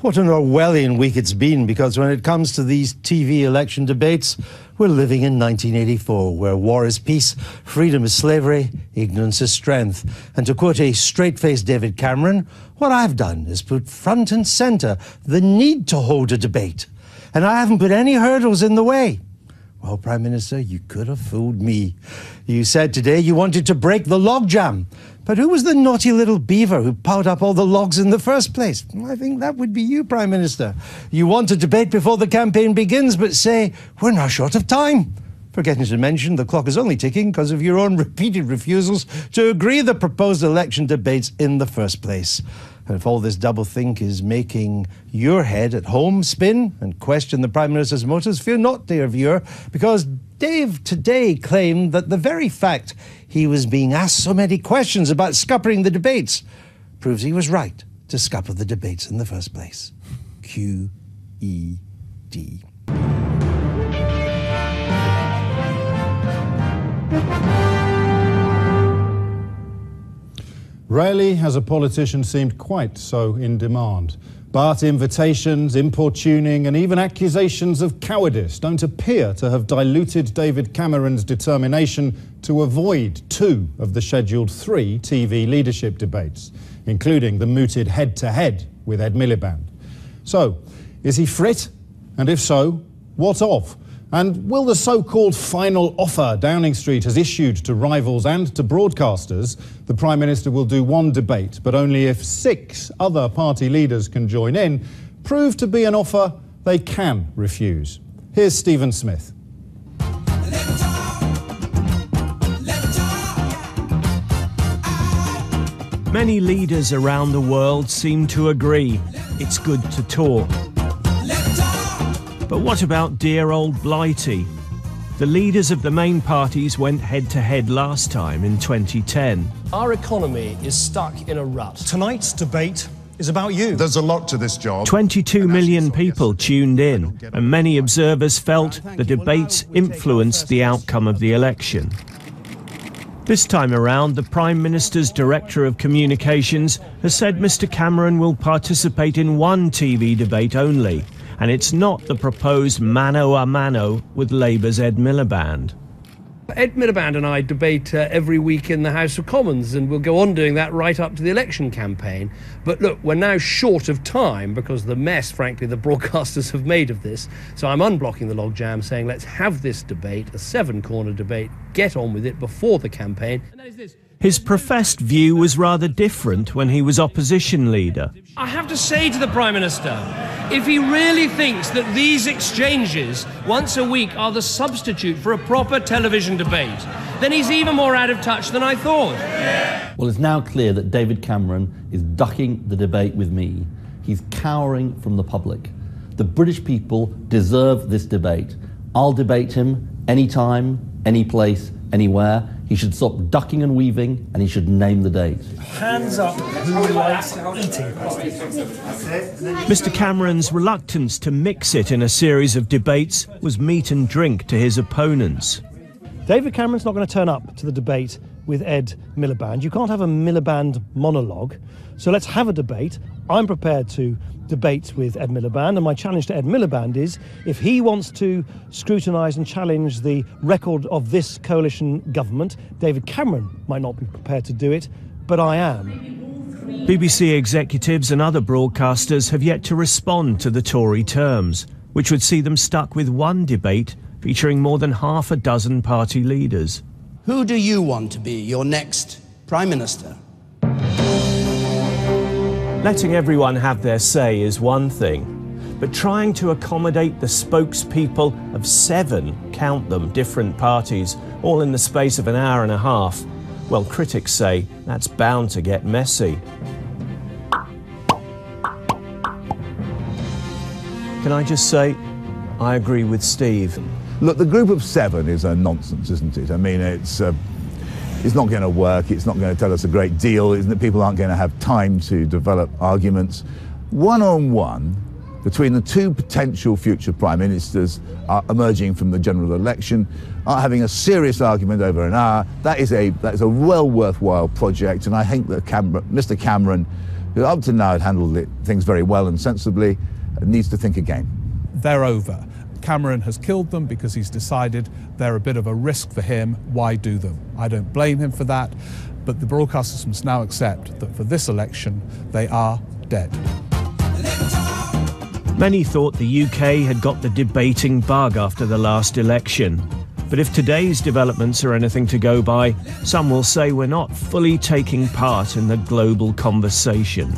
What an Orwellian week it's been because when it comes to these TV election debates, we're living in 1984, where war is peace, freedom is slavery, ignorance is strength. And to quote a straight faced David Cameron, what I've done is put front and centre the need to hold a debate. And I haven't put any hurdles in the way. Well, Prime Minister, you could have fooled me. You said today you wanted to break the logjam. But who was the naughty little beaver who piled up all the logs in the first place? I think that would be you, Prime Minister. You want a debate before the campaign begins, but say, we're now short of time. Forgetting to mention, the clock is only ticking because of your own repeated refusals to agree the proposed election debates in the first place. And if all this doublethink is making your head at home spin and question the Prime Minister's motives, fear not, dear viewer, because Dave today claimed that the very fact he was being asked so many questions about scuppering the debates proves he was right to scupper the debates in the first place. Q E D. Rarely has a politician seemed quite so in demand. But invitations, importuning, and even accusations of cowardice don't appear to have diluted David Cameron's determination to avoid two of the scheduled three TV leadership debates, including the mooted head to head with Ed Miliband. So, is he frit? And if so, what of? And will the so called final offer Downing Street has issued to rivals and to broadcasters, the Prime Minister will do one debate, but only if six other party leaders can join in, prove to be an offer they can refuse? Here's Stephen Smith. Many leaders around the world seem to agree it's good to talk. But what about dear old Blighty? The leaders of the main parties went head to head last time in 2010. Our economy is stuck in a rut. Tonight's debate is about you. There's a lot to this job. 22 million people tuned in, and many observers felt the debates influenced the outcome of the election. This time around, the Prime Minister's Director of Communications has said Mr Cameron will participate in one TV debate only and it's not the proposed mano a mano with Labour's Ed Miliband. Ed Miliband and I debate uh, every week in the House of Commons, and we'll go on doing that right up to the election campaign. But look, we're now short of time because the mess, frankly, the broadcasters have made of this. So I'm unblocking the logjam, saying let's have this debate, a seven corner debate, get on with it before the campaign. And that is this. His professed view was rather different when he was opposition leader. I have to say to the Prime Minister, if he really thinks that these exchanges once a week are the substitute for a proper television debate, then he's even more out of touch than I thought. Well, it's now clear that David Cameron is ducking the debate with me. He's cowering from the public. The British people deserve this debate. I'll debate him anytime, any place, anywhere. He should stop ducking and weaving and he should name the date. Hands up who likes eating Mr Cameron's reluctance to mix it in a series of debates was meat and drink to his opponents. David Cameron's not going to turn up to the debate with Ed Miliband. You can't have a Miliband monologue. So let's have a debate. I'm prepared to debate with Ed Miliband, and my challenge to Ed Miliband is if he wants to scrutinise and challenge the record of this coalition government, David Cameron might not be prepared to do it, but I am. BBC executives and other broadcasters have yet to respond to the Tory terms, which would see them stuck with one debate featuring more than half a dozen party leaders. Who do you want to be your next Prime Minister? Letting everyone have their say is one thing, but trying to accommodate the spokespeople of seven, count them, different parties, all in the space of an hour and a half, well, critics say that's bound to get messy. Can I just say, I agree with Steve. Look, the group of seven is a nonsense, isn't it? I mean, it's. Uh it's not going to work. It's not going to tell us a great deal. People aren't going to have time to develop arguments. One on one, between the two potential future prime ministers are emerging from the general election, are having a serious argument over an hour. That is a that is a well worthwhile project, and I think that Cam- Mr. Cameron who up to now had handled it, things very well and sensibly, needs to think again. They're over. Cameron has killed them because he's decided they're a bit of a risk for him. Why do them? I don't blame him for that, but the broadcasters must now accept that for this election, they are dead. Many thought the UK had got the debating bug after the last election. But if today's developments are anything to go by, some will say we're not fully taking part in the global conversation.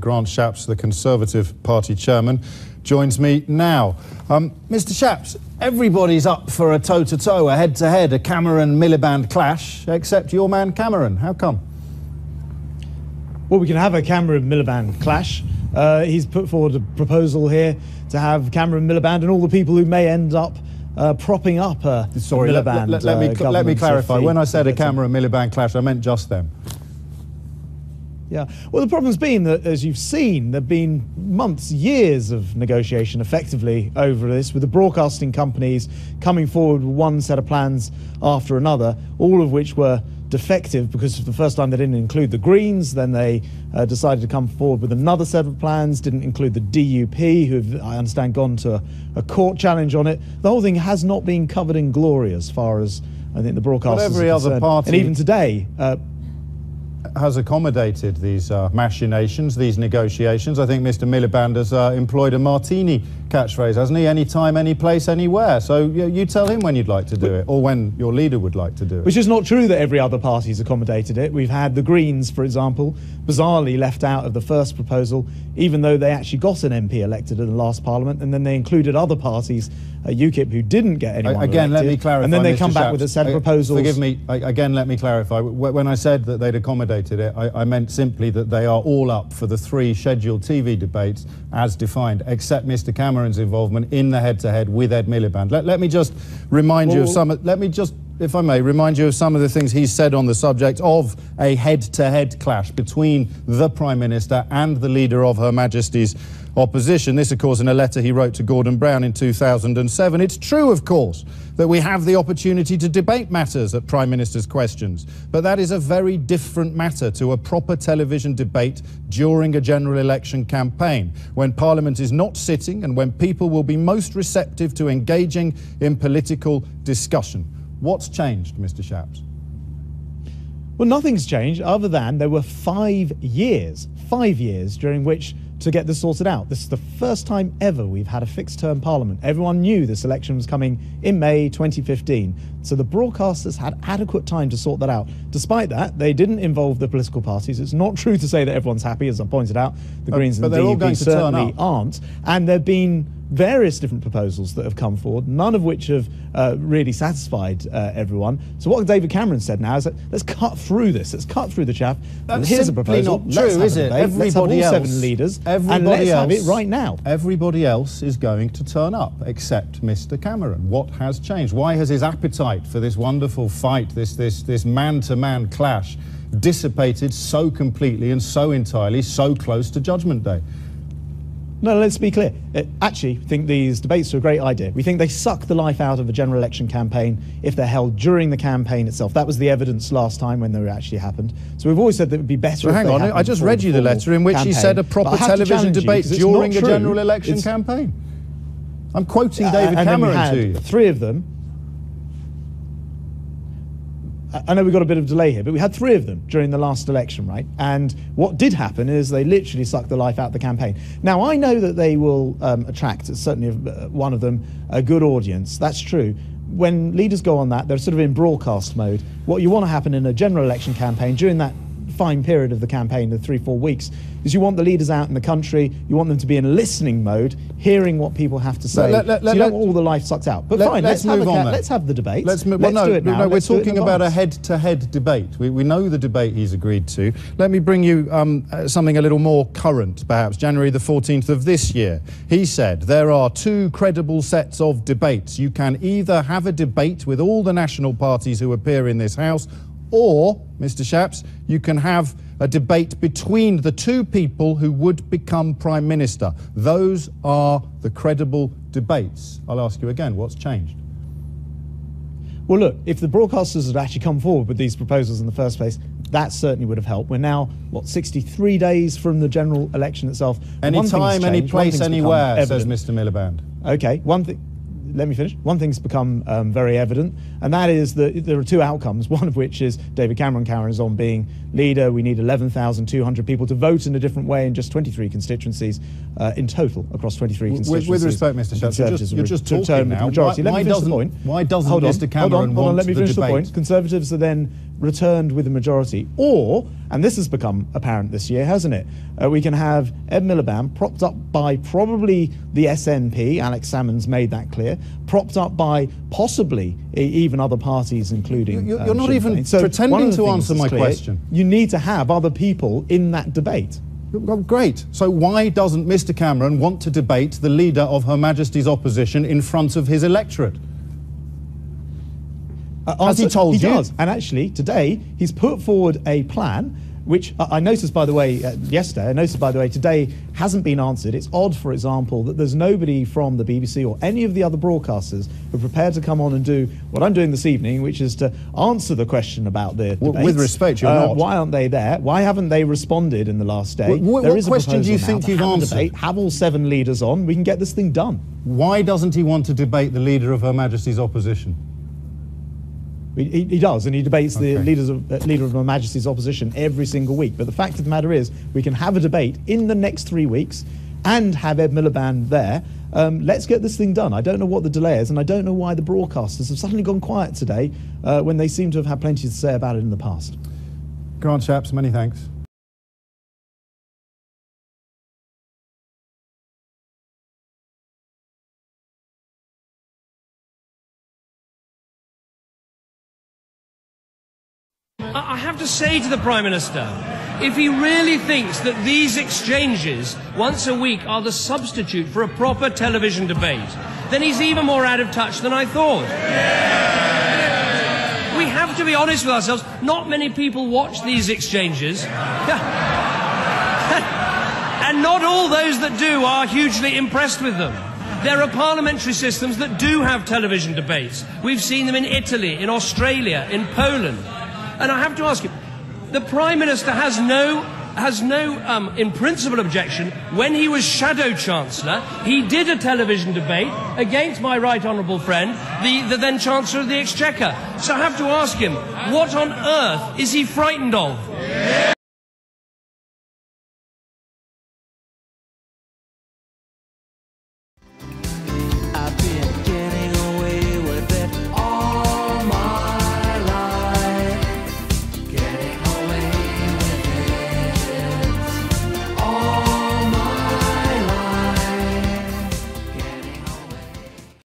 Grant Shapps, the Conservative Party chairman, joins me now. Um, Mr. Shapps, everybody's up for a toe to toe, a head to head, a Cameron Miliband clash, except your man Cameron. How come? Well, we can have a Cameron Miliband clash. Uh, he's put forward a proposal here to have Cameron Miliband and all the people who may end up uh, propping up a Sorry, Miliband. let, let, let, me, uh, let me clarify. When I said a. Cameron Miliband clash, I meant just them. Yeah. Well, the problem's been that, as you've seen, there have been months, years of negotiation effectively over this, with the broadcasting companies coming forward with one set of plans after another, all of which were defective because for the first time they didn't include the Greens. Then they uh, decided to come forward with another set of plans, didn't include the DUP, who have, I understand, gone to a, a court challenge on it. The whole thing has not been covered in glory as far as I think the broadcasters every are other concerned. party- And even today, uh, has accommodated these uh, machinations, these negotiations. I think Mr. Miliband has uh, employed a martini catchphrase, hasn't he? Any time, any place, anywhere. So you, you tell him when you'd like to do it, or when your leader would like to do it. Which is not true that every other party's accommodated it. We've had the Greens, for example, bizarrely left out of the first proposal, even though they actually got an MP elected in the last Parliament, and then they included other parties, uh, UKIP, who didn't get anyone Again, let me clarify. And then they Mr. come back with a set of Uh, proposals. Forgive me. I- Again, let me clarify. When I said that they'd accommodated it, I, I meant simply that they are all up for the three scheduled TV debates as defined, except Mr. Cameron's involvement in the head-to-head with Ed Miliband. Let, let me just remind you of some. Let me just, if I may, remind you of some of the things he said on the subject of a head-to-head clash between the Prime Minister and the leader of Her Majesty's opposition. This, of course, in a letter he wrote to Gordon Brown in 2007. It's true, of course, that we have the opportunity to debate matters at Prime Minister's questions, but that is a very different matter to a proper television debate during a general election campaign, when Parliament is not sitting and when people will be most receptive to engaging in political discussion. What's changed, Mr. Shapps? Well, nothing's changed other than there were five years, five years during which to get this sorted out. This is the first time ever we've had a fixed term parliament. Everyone knew this election was coming in May 2015. So the broadcasters had adequate time to sort that out. Despite that, they didn't involve the political parties. It's not true to say that everyone's happy, as I pointed out. The But- Greens and the DUP going to turn certainly aren't. And there have been various different proposals that have come forward, none of which have uh, really satisfied uh, everyone. So what David Cameron said now is that let's cut through this. Let's cut through the chaff. That's here's a simply proposal. not true, is it? debate. let's have all else, seven leaders, everybody and let's have it right now. Everybody else is going to turn up except Mr. Cameron. What has changed? Why has his appetite for this wonderful fight, this this this man-to-man clash, dissipated so completely and so entirely, so close to Judgment Day? No, let's be clear. Uh, actually, we think these debates are a great idea. We think they suck the life out of a general election campaign if they're held during the campaign itself. That was the evidence last time when they actually happened. So we've always said that it would be better. Hang on, I just read you the letter in which he said a proper I have to television debate you, debate 'cause it's during a general election It's- campaign. I'm quoting Uh, David Cameron to you. Three of them. I- know we've got a bit of delay here, but we had three of them during the last election, right? And what did happen is they literally sucked the life out of the campaign. Now I know that they will um, attract certainly uh, one of them a good audience. That's true. When leaders go on that, they're sort of in broadcast mode. What you want to happen in a general election campaign during that fine period of the campaign, the three, four weeks, is you want the leaders out in the country, you want them to be in listening mode, hearing what people have to say. Let- let- so you let- don't want all the life sucked out. But Let- fine, let's let's, move on ca- let's have the debate. Let's move. Let's no, do it now. no, we're Let's do it in talking about a head-to-head debate. We, we know the debate he's agreed to. Let me bring you um, uh, something a little more current, perhaps. January the 14th of this year, he said there are two credible sets of debates. You can either have a debate with all the national parties who appear in this House, or, Mr. Shapps, you can have a debate between the two people who would become Prime Minister. Those are the credible debates. I'll ask you again, what's changed? Well, look, if the broadcasters had actually come forward with these proposals in the first place, That certainly would have helped. We're now, what, 63 days from the general election itself. Any time, any changed, place, anywhere, says. Mr. Miliband. Okay, one thing. Let me finish. One thing's become um, very evident, and that is that there are two outcomes. One of which is David Cameron carries on being leader. We need 11,200 people to vote in a different way in just 23 constituencies uh, in total across 23 With- constituencies. with respect, Mr. And you're just- you're just talking now. Majority. Why- let why me finish the doesn't- point. why doesn't hold on, Mr. hold Cameron on, hold on, want let me the finish the debate? point. Conservatives are then returned with a majority, or, and this has become apparent this year, hasn't it? Uh, we can have Ed Miliband propped up by probably the SNP. Alex Salmond's made that clear. Propped up by possibly even other parties, including. You- um, you're not Sinn even So pretending one of the to answer my clear, question. You need to have other people in that debate. Well, great. So why doesn't Mr. Cameron want to debate the leader of Her Majesty's opposition in front of his electorate? Uh, Has he told he you? does. And actually, today, he's put forward a plan, which I noticed, by the way, uh, yesterday, I noticed, by the way, today hasn't been answered. It's odd, for example, that there's nobody from the BBC or any of the other broadcasters who are prepared to come on and do what I'm doing this evening, which is to answer the question about the Well, debates. with respect, you're Uh, not. Why aren't they there? Why haven't they responded in the last day? Wh- wh- There what is a question do you think you've answered? debate, have all seven leaders on. We can get this thing done. Why doesn't he want to debate the leader of Her Majesty's opposition? He, he, does, and he debates the leaders of, uh, leader of Her Majesty's opposition every single week. But the fact of the matter is, we can have a debate in the next three weeks and have Ed Miliband there. Um, let's get this thing done. I don't know what the delay is, and I don't know why the broadcasters have suddenly gone quiet today uh, when they seem to have had plenty to say about it in the past. Grant Shapps, many thanks. I have to say to the Prime Minister, if he really thinks that these exchanges once a week are the substitute for a proper television debate, then he's even more out of touch than I thought. We have to be honest with ourselves. Not many people watch these exchanges. and not all those that do are hugely impressed with them. There are parliamentary systems that do have television debates. We've seen them in Italy, in Australia, in Poland. And I have to ask you, the Prime Minister has no, has no um, in principle objection. When he was Shadow Chancellor, he did a television debate against my right honourable friend, the, the then Chancellor of the Exchequer. So I have to ask him, what on earth is he frightened of?